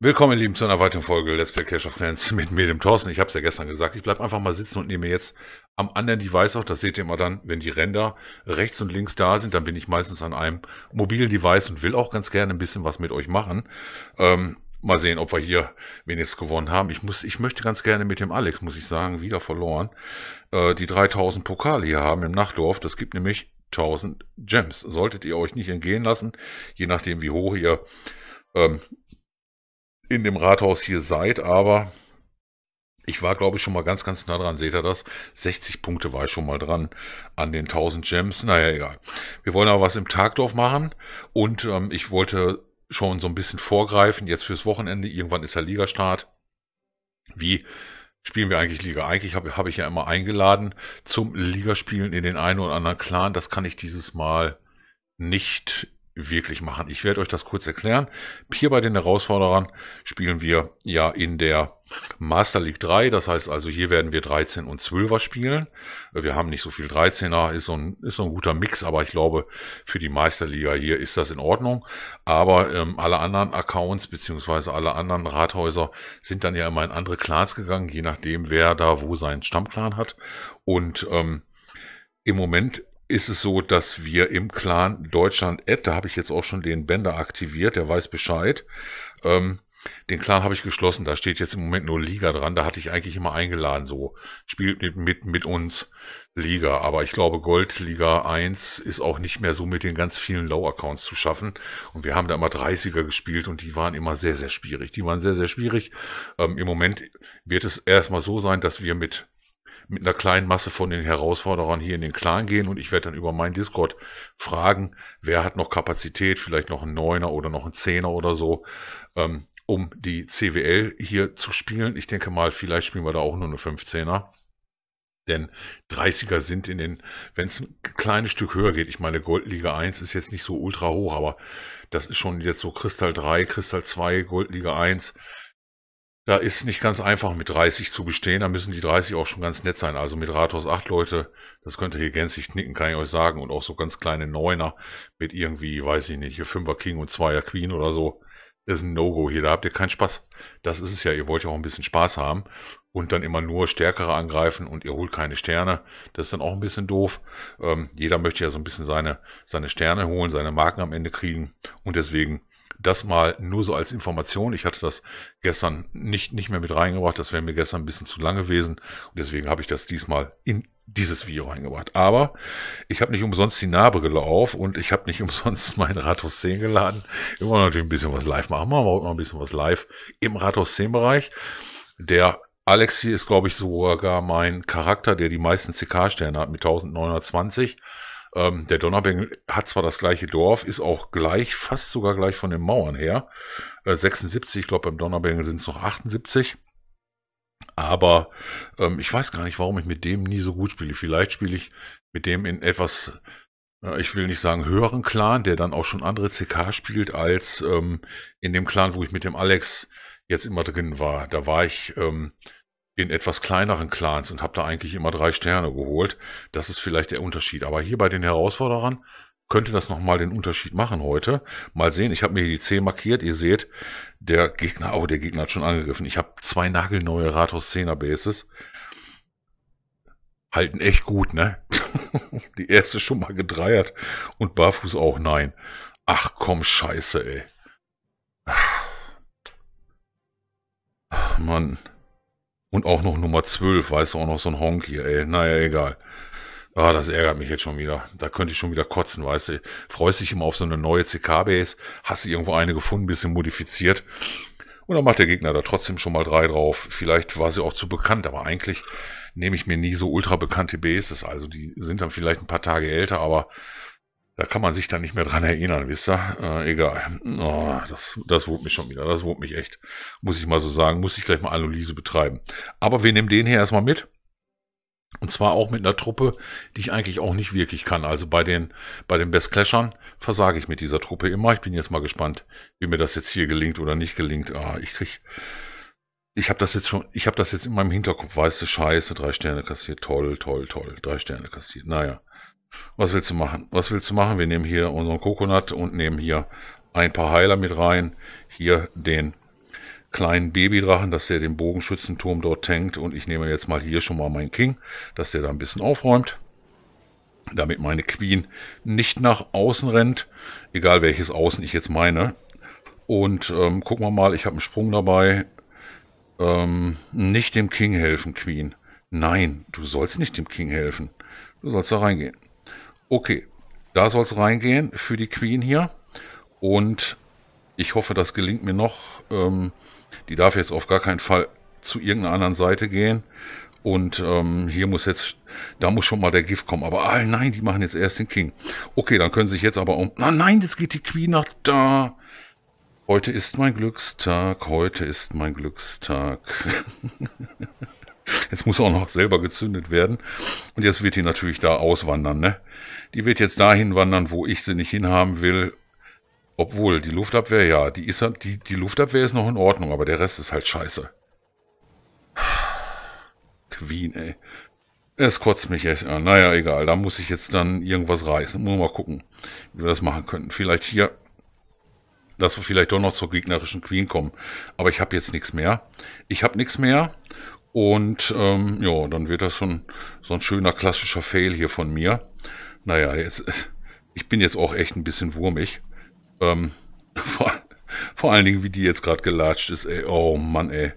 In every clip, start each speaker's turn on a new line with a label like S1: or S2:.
S1: Willkommen, ihr Lieben, zu einer weiteren Folge Let's Play Clash of Clans mit mir, dem Thorsten. Ich habe es ja gestern gesagt, ich bleib einfach mal sitzen und nehme jetzt am anderen Device auf. Das seht ihr immer dann, wenn die Ränder rechts und links da sind, dann bin ich meistens an einem mobilen Device und will auch ganz gerne ein bisschen was mit euch machen. Ähm, mal sehen, ob wir hier wenigstens gewonnen haben. Ich muss, ich möchte ganz gerne mit dem Alex, muss ich sagen, wieder verloren, äh, die 3000 Pokale hier haben im Nachtdorf. Das gibt nämlich 1000 Gems. Solltet ihr euch nicht entgehen lassen, je nachdem wie hoch ihr ähm, in dem Rathaus hier seid, aber ich war, glaube ich, schon mal ganz, ganz nah dran. Seht ihr das? 60 Punkte war ich schon mal dran an den 1000 Gems. Naja, egal. Wir wollen aber was im Tagdorf machen und ähm, ich wollte schon so ein bisschen vorgreifen, jetzt fürs Wochenende. Irgendwann ist der Ligastart. Wie spielen wir eigentlich Liga? Eigentlich habe hab ich ja immer eingeladen zum Ligaspielen in den einen oder anderen Clan. Das kann ich dieses Mal nicht wirklich machen. Ich werde euch das kurz erklären. Hier bei den Herausforderern spielen wir ja in der Master League 3. Das heißt also, hier werden wir 13 und 12er spielen. Wir haben nicht so viel 13er, ist so ein, ist so ein guter Mix, aber ich glaube, für die Meisterliga hier ist das in Ordnung. Aber ähm, alle anderen Accounts beziehungsweise alle anderen Rathäuser sind dann ja immer in andere Clans gegangen, je nachdem, wer da wo seinen Stammclan hat. Und ähm, im Moment ist es so, dass wir im Clan Deutschland Ed, da habe ich jetzt auch schon den Bänder aktiviert, der weiß Bescheid. Ähm, den Clan habe ich geschlossen, da steht jetzt im Moment nur Liga dran, da hatte ich eigentlich immer eingeladen, so spielt mit, mit, mit uns Liga, aber ich glaube Gold Liga 1 ist auch nicht mehr so mit den ganz vielen Low-Accounts zu schaffen und wir haben da immer 30er gespielt und die waren immer sehr, sehr schwierig, die waren sehr, sehr schwierig. Ähm, Im Moment wird es erstmal so sein, dass wir mit mit einer kleinen Masse von den Herausforderern hier in den Clan gehen und ich werde dann über meinen Discord fragen, wer hat noch Kapazität, vielleicht noch ein Neuner oder noch ein Zehner oder so, ähm, um die CWL hier zu spielen. Ich denke mal, vielleicht spielen wir da auch nur eine 15er. Denn 30er sind in den, wenn es ein kleines Stück höher geht, ich meine, Goldliga 1 ist jetzt nicht so ultra hoch, aber das ist schon jetzt so Kristall 3, Kristall 2, Goldliga 1. Da ist nicht ganz einfach mit 30 zu bestehen. Da müssen die 30 auch schon ganz nett sein. Also mit Rathaus 8 Leute, das könnte hier gänzlich knicken, kann ich euch sagen. Und auch so ganz kleine Neuner mit irgendwie, weiß ich nicht, hier 5er King und 2er Queen oder so. Das ist ein No-Go hier. Da habt ihr keinen Spaß. Das ist es ja. Ihr wollt ja auch ein bisschen Spaß haben. Und dann immer nur Stärkere angreifen und ihr holt keine Sterne. Das ist dann auch ein bisschen doof. Ähm, jeder möchte ja so ein bisschen seine, seine Sterne holen, seine Marken am Ende kriegen. Und deswegen das mal nur so als Information. Ich hatte das gestern nicht, nicht mehr mit reingebracht. Das wäre mir gestern ein bisschen zu lang gewesen. Und deswegen habe ich das diesmal in dieses Video reingebracht. Aber ich habe nicht umsonst die Narbe auf und ich habe nicht umsonst mein Rathaus 10 geladen. Wollen natürlich ein bisschen was live machen. Machen wir auch noch ein bisschen was live im Rathaus 10 Bereich. Der Alex hier ist, glaube ich, sogar mein Charakter, der die meisten CK-Sterne hat mit 1920. Ähm, der Donnerbengel hat zwar das gleiche Dorf, ist auch gleich, fast sogar gleich von den Mauern her. Äh, 76, ich glaube beim Donnerbengel sind es noch 78. Aber ähm, ich weiß gar nicht, warum ich mit dem nie so gut spiele. Vielleicht spiele ich mit dem in etwas, äh, ich will nicht sagen höheren Clan, der dann auch schon andere CK spielt, als ähm, in dem Clan, wo ich mit dem Alex jetzt immer drin war. Da war ich ähm, in etwas kleineren Clans und habe da eigentlich immer drei Sterne geholt. Das ist vielleicht der Unterschied. Aber hier bei den Herausforderern könnte das nochmal den Unterschied machen heute. Mal sehen, ich habe mir die 10 markiert. Ihr seht, der Gegner, oh, der Gegner hat schon angegriffen. Ich habe zwei nagelneue Rathaus 10er Bases. Halten echt gut, ne? die erste schon mal gedreiert und Barfuß auch nein. Ach komm, scheiße, ey. Ach, Mann. Und auch noch Nummer 12, weißt du, auch noch so ein Honk hier, ey. Naja, egal. Ah, das ärgert mich jetzt schon wieder. Da könnte ich schon wieder kotzen, weißt du. Freust dich immer auf so eine neue CK-Base, hast du irgendwo eine gefunden, bisschen modifiziert. Und dann macht der Gegner da trotzdem schon mal drei drauf. Vielleicht war sie auch zu bekannt, aber eigentlich nehme ich mir nie so ultra bekannte Bases. Also die sind dann vielleicht ein paar Tage älter, aber da kann man sich dann nicht mehr dran erinnern, wisst ihr? Äh, egal. Oh, das, das wurmt mich schon wieder. Das wurmt mich echt. Muss ich mal so sagen. Muss ich gleich mal Analyse betreiben. Aber wir nehmen den hier erstmal mit. Und zwar auch mit einer Truppe, die ich eigentlich auch nicht wirklich kann. Also bei den, bei den Best Clashern versage ich mit dieser Truppe immer. Ich bin jetzt mal gespannt, wie mir das jetzt hier gelingt oder nicht gelingt. Ah, ich krieg, ich habe das jetzt schon, ich habe das jetzt in meinem Hinterkopf, weißt du, scheiße, drei Sterne kassiert, toll, toll, toll, drei Sterne kassiert. Naja. Was willst du machen? Was willst du machen? Wir nehmen hier unseren Coconut und nehmen hier ein paar Heiler mit rein. Hier den kleinen Babydrachen, dass der den Bogenschützenturm dort tankt. Und ich nehme jetzt mal hier schon mal meinen King, dass der da ein bisschen aufräumt. Damit meine Queen nicht nach außen rennt. Egal welches Außen ich jetzt meine. Und ähm, gucken wir mal, ich habe einen Sprung dabei. Ähm, nicht dem King helfen, Queen. Nein, du sollst nicht dem King helfen. Du sollst da reingehen. Okay, da soll es reingehen für die Queen hier. Und ich hoffe, das gelingt mir noch. Ähm, die darf jetzt auf gar keinen Fall zu irgendeiner anderen Seite gehen. Und ähm, hier muss jetzt, da muss schon mal der Gift kommen. Aber ah, nein, die machen jetzt erst den King. Okay, dann können sie sich jetzt aber um. Ah, nein, jetzt geht die Queen nach da. Heute ist mein Glückstag, heute ist mein Glückstag. jetzt muss auch noch selber gezündet werden. Und jetzt wird die natürlich da auswandern, ne? Die wird jetzt dahin wandern, wo ich sie nicht hinhaben will. Obwohl, die Luftabwehr, ja, die ist die, die Luftabwehr ist noch in Ordnung, aber der Rest ist halt scheiße. Queen, ey. Es kotzt mich echt an. Naja, egal, da muss ich jetzt dann irgendwas reißen. Muss mal gucken, wie wir das machen können. Vielleicht hier dass wir vielleicht doch noch zur gegnerischen Queen kommen. Aber ich habe jetzt nichts mehr. Ich habe nichts mehr. Und ähm, ja, dann wird das schon so ein schöner klassischer Fail hier von mir. Naja, jetzt, ich bin jetzt auch echt ein bisschen wurmig. Ähm, vor, vor allen Dingen, wie die jetzt gerade gelatscht ist, ey. Oh Mann, ey.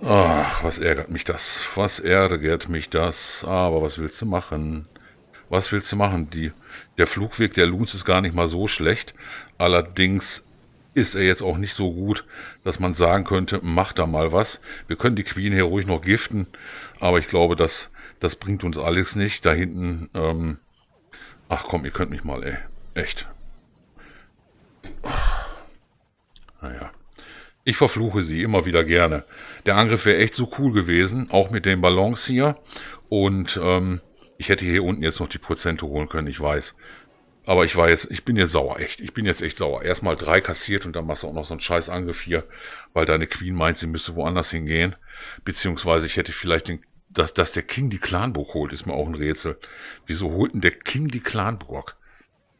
S1: Ach, was ärgert mich das? Was ärgert mich das? Aber was willst du machen? Was willst du machen? Die, der Flugweg der Loons ist gar nicht mal so schlecht. Allerdings ist er jetzt auch nicht so gut, dass man sagen könnte, mach da mal was. Wir können die Queen hier ruhig noch giften, aber ich glaube, das, das bringt uns alles nicht. Da hinten, ähm, ach komm, ihr könnt mich mal, ey. Echt. Naja. Ich verfluche sie immer wieder gerne. Der Angriff wäre echt so cool gewesen, auch mit den Ballons hier. Und ähm, ich hätte hier unten jetzt noch die Prozente holen können, ich weiß. Aber ich war jetzt, ich bin jetzt sauer, echt. Ich bin jetzt echt sauer. Erstmal drei kassiert und dann machst du auch noch so einen scheiß Angriff hier, weil deine Queen meint, sie müsste woanders hingehen. Beziehungsweise ich hätte vielleicht den, dass, dass der King die Clanburg holt, ist mir auch ein Rätsel. Wieso holt denn der King die Clanburg?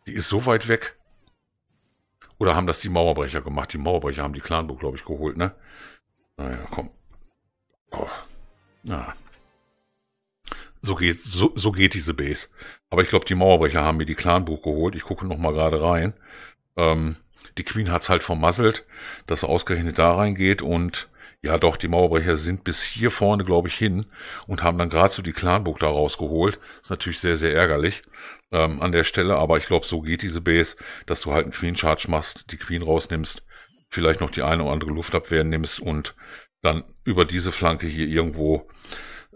S1: Die ist so weit weg. Oder haben das die Mauerbrecher gemacht? Die Mauerbrecher haben die Clanburg, glaube ich, geholt, ne? Naja, komm. Oh. Na. So geht, so, so geht diese Base. Aber ich glaube, die Mauerbrecher haben mir die Clanbuch geholt. Ich gucke noch mal gerade rein. Ähm, die Queen hat's halt vermasselt, dass er ausgerechnet da reingeht und ja doch, die Mauerbrecher sind bis hier vorne, glaube ich, hin und haben dann gerade so die Clanburg da rausgeholt. Ist natürlich sehr, sehr ärgerlich ähm, an der Stelle, aber ich glaube, so geht diese Base, dass du halt einen Queen Charge machst, die Queen rausnimmst, vielleicht noch die eine oder andere Luftabwehr nimmst und dann über diese Flanke hier irgendwo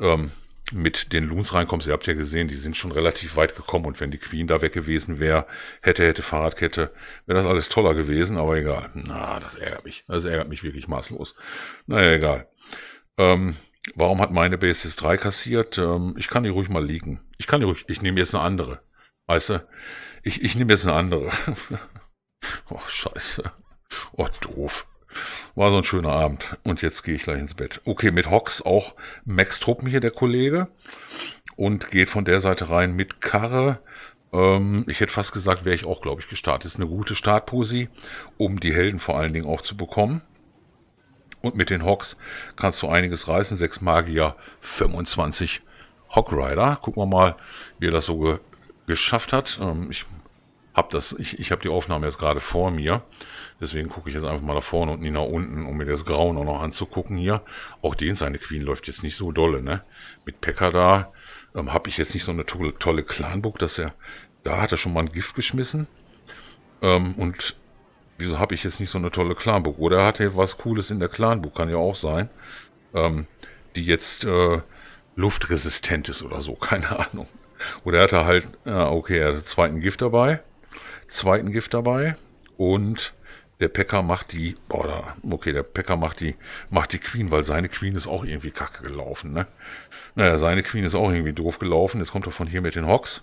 S1: ähm, mit den Loons reinkommst, ihr habt ja gesehen, die sind schon relativ weit gekommen und wenn die Queen da weg gewesen wäre, hätte, hätte Fahrradkette, wäre das alles toller gewesen, aber egal. Na, das ärgert mich. Das ärgert mich wirklich maßlos. Naja, egal. Ähm, warum hat meine jetzt drei kassiert? Ähm, ich kann die ruhig mal liegen. Ich kann die ruhig, ich nehme jetzt eine andere. Weißt du? Ich, ich nehme jetzt eine andere. oh, scheiße. Oh, doof. War so ein schöner Abend. Und jetzt gehe ich gleich ins Bett. Okay, mit Hox auch Max Truppen hier, der Kollege. Und geht von der Seite rein mit Karre. Ähm, ich hätte fast gesagt, wäre ich auch, glaube ich, gestartet. Ist eine gute Startposi, um die Helden vor allen Dingen auch zu bekommen. Und mit den Hawks kannst du einiges reißen. Sechs Magier, 25 Hawk Rider. Gucken wir mal, wie er das so ge geschafft hat. Ähm, ich habe das, ich, ich habe die Aufnahme jetzt gerade vor mir. Deswegen gucke ich jetzt einfach mal nach vorne und nicht nach unten, um mir das Grauen auch noch anzugucken hier. Auch den seine Queen läuft jetzt nicht so dolle, ne? Mit Pekka da ähm, habe ich jetzt nicht so eine tolle, tolle Clanbook, dass er, da hat er schon mal ein Gift geschmissen. Ähm, und wieso habe ich jetzt nicht so eine tolle Clanbook? Oder er hatte was Cooles in der Clanbook, kann ja auch sein. Ähm, die jetzt äh, luftresistent ist oder so, keine Ahnung. Oder er hatte halt, ja, okay, er hat zweiten Gift dabei, zweiten Gift dabei und der Packer macht die, boah, da, okay, der Packer macht die, macht die Queen, weil seine Queen ist auch irgendwie kacke gelaufen, ne? Naja, seine Queen ist auch irgendwie doof gelaufen. Jetzt kommt er von hier mit den Hocks.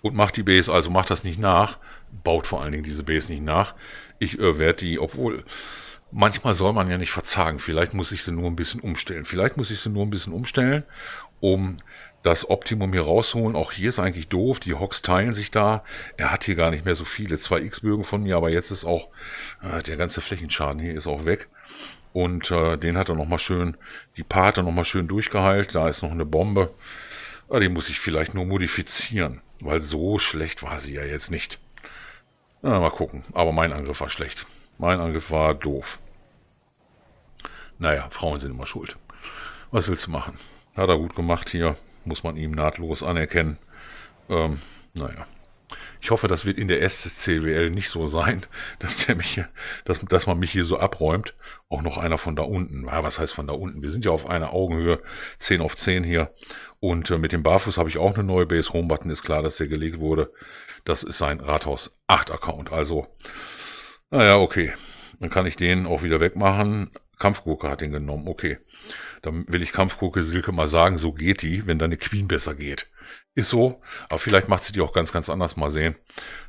S1: Und macht die Base, also macht das nicht nach. Baut vor allen Dingen diese Base nicht nach. Ich äh, werde die, obwohl, manchmal soll man ja nicht verzagen. Vielleicht muss ich sie nur ein bisschen umstellen. Vielleicht muss ich sie nur ein bisschen umstellen, um das Optimum hier rausholen. Auch hier ist eigentlich doof. Die Hocks teilen sich da. Er hat hier gar nicht mehr so viele. Zwei X-Bögen von mir, aber jetzt ist auch äh, der ganze Flächenschaden hier ist auch weg. Und äh, den hat er nochmal schön, die Paar hat er nochmal schön durchgeheilt. Da ist noch eine Bombe. Ja, die muss ich vielleicht nur modifizieren, weil so schlecht war sie ja jetzt nicht. Na, mal gucken. Aber mein Angriff war schlecht. Mein Angriff war doof. Naja, Frauen sind immer schuld. Was willst du machen? Hat er gut gemacht hier muss man ihm nahtlos anerkennen. Ähm, naja. Ich hoffe, das wird in der SCWL nicht so sein, dass der mich hier, dass, dass man mich hier so abräumt. Auch noch einer von da unten. Ja, was heißt von da unten? Wir sind ja auf einer Augenhöhe, 10 auf 10 hier. Und äh, mit dem Barfuß habe ich auch eine neue Base Home Button. Ist klar, dass der gelegt wurde. Das ist sein Rathaus 8 Account. Also, naja, okay. Dann kann ich den auch wieder wegmachen. Kampfgurke hat den genommen. Okay. Dann will ich Kampfgurke Silke mal sagen, so geht die, wenn deine Queen besser geht. Ist so, aber vielleicht macht sie die auch ganz, ganz anders. Mal sehen,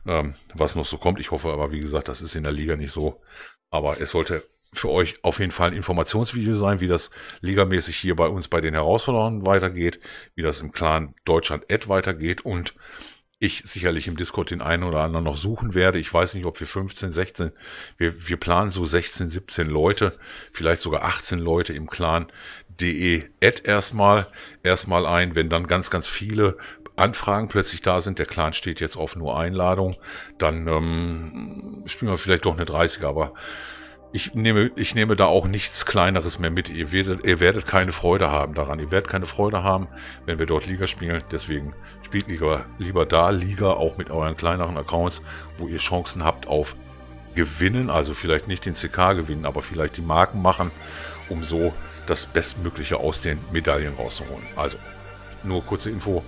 S1: ähm, was noch so kommt. Ich hoffe aber, wie gesagt, das ist in der Liga nicht so. Aber es sollte für euch auf jeden Fall ein Informationsvideo sein, wie das ligamäßig hier bei uns bei den Herausforderungen weitergeht, wie das im Clan Deutschland Ad weitergeht und ich sicherlich im Discord den einen oder anderen noch suchen werde. Ich weiß nicht, ob wir 15, 16, wir, wir planen so 16, 17 Leute, vielleicht sogar 18 Leute im Clan de add erstmal, erstmal ein, wenn dann ganz, ganz viele Anfragen plötzlich da sind, der Clan steht jetzt auf nur Einladung, dann ähm, spielen wir vielleicht doch eine 30er, aber ich nehme, ich nehme da auch nichts Kleineres mehr mit. Ihr werdet, ihr werdet keine Freude haben daran. Ihr werdet keine Freude haben, wenn wir dort Liga spielen. Deswegen spielt lieber, lieber da Liga, auch mit euren kleineren Accounts, wo ihr Chancen habt auf Gewinnen. Also vielleicht nicht den CK gewinnen, aber vielleicht die Marken machen, um so das Bestmögliche aus den Medaillen rauszuholen. Also, nur kurze Info.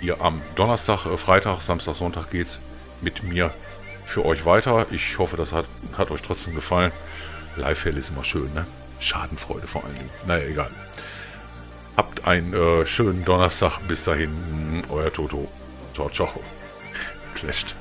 S1: Hier am Donnerstag, äh, Freitag, Samstag, Sonntag geht's mit mir für euch weiter. Ich hoffe, das hat, hat euch trotzdem gefallen. Live-Hell ist immer schön, ne? Schadenfreude vor allen Dingen. Naja, egal. Habt einen äh, schönen Donnerstag. Bis dahin, euer Toto. Ciao, ciao. Clasht.